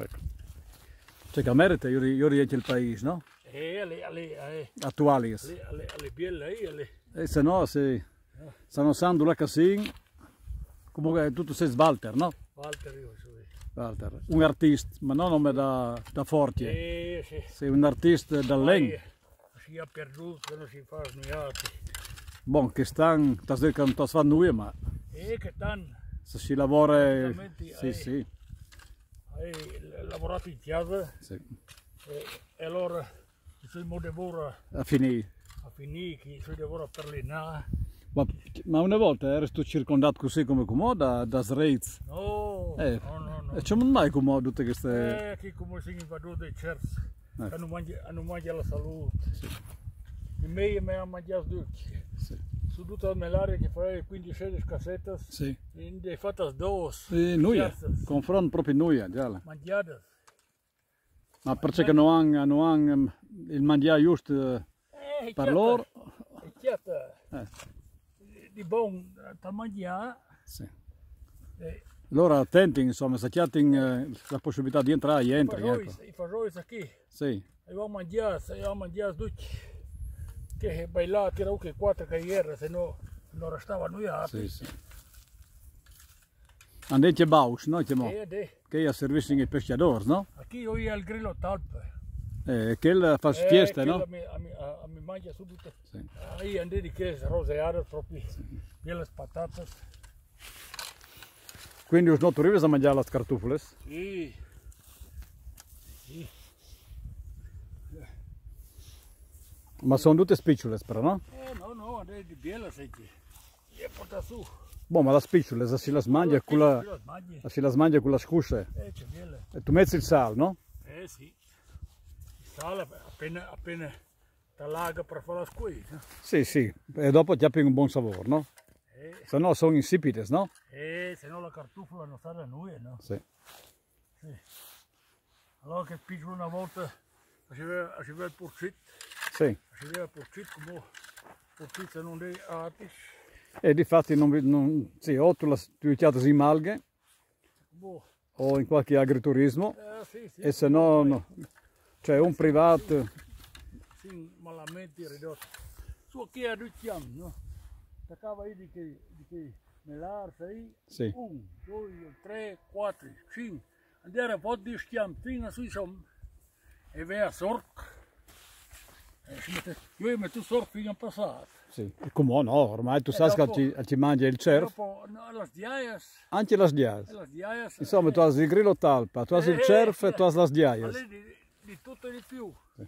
Ecco. Cioè che merita, io, io riesco il paese, no? Eh, alle, alle, alle, Attuali. alle, alle, alle bielle, eh, alle... E se no, se stanno usando la cassin, comunque tutto si svalter, no? Walter io so. Walter. Un artista, ma non nome da, da forte. Eh, sì. Sei un artista da len. Poi, Si è perduto, non si fa smiati. Bon, che stanno, sta detto che non sta facendo nulla, ma E che tan, se si lavora... Sì, eh. sì, hai lavorato in chiesa sì. e, e allora si lavora A finire. a finire, si lavora per le na. Ma, ma una volta eri tu circondato così come come da, Sreiz. No, Eh, no, no, no. E c'è mai come tutte queste... Eh, che come si invadò dei certi, Eh. hanno mangiato, la salute. I miei mi hanno mangiato tutti. Sì. Su tutta l'area che fai 15-16 cassette, Sì. in dei fatte due. Sì, nulla. certes, Confronto proprio nulla, già. là. Mangiate. Ma perché non hanno, non hanno il mangiare giusto eh, Eh, per certo, loro? è certo. Eh, Di buon da mangiare. sì. eh, Loro attenti, insomma, se hanno la possibilità di entrare, I entri, faroi, ecco. i faroi aqui. Sì, E vamo mangiare, se vamo mangiare tutti. Che bailare, tirare anche quattro carriere, se no non restava noi sì, altri. sì. Andate a Baus, no? Chiamo. E de, Che è a servizio dei pescatori, no? qui io ho il grillo talpa. Eh, che la fa fiesta, no? Mi, a, mi, a, a mi mangia subito. Sì. Aí andei di che roseare proprio. Belle patate. Quindi non tu arrivi a mangiare le cartofole? Sì. Ma sono tutte spicciole, però, no? Eh, no, no, andei di sai che. E porta su. Boh, ma le spicciole, se si le mangia con la, se si le mangia con la scuscia, Eh, c'è bella. e tu metti il sale, no? Eh sì, il sale appena, appena talaga per fare la squiglia. Sì, sì, e dopo ti apri un buon sapore, no? Eh, Se no sono insipide, no? eh, se no la cartufola non sarà noi, no? Sì. Sì. Allora che piccolo una volta faceva, faceva il porcetto, Sì. faceva il porcetto come porcetto non dei artis, E di fatti non, non sì, o tu la tu chiati in alghe come, o in qualche agriturismo. Eh sì, sì, e se no, no. C'è un privato, sì, malamente ridotto. Su a due anni, no? Toccava io di che, di che melar, sei, sì, un, due, tre, quattro, cinque, andare a po' di stiam, fino su insomma, e via sorc. Io metto sorc fino a passato. sì. E come no, ormai tu sai che ci, ci mangia il cerf, Dopo, no, las diaias, anche le sdias. las diaias. Insomma, tu hai il grillo talpa, tu hai il Eh, cerf eh, e tu hai sdiaias. lì di, di tutto e di più. No?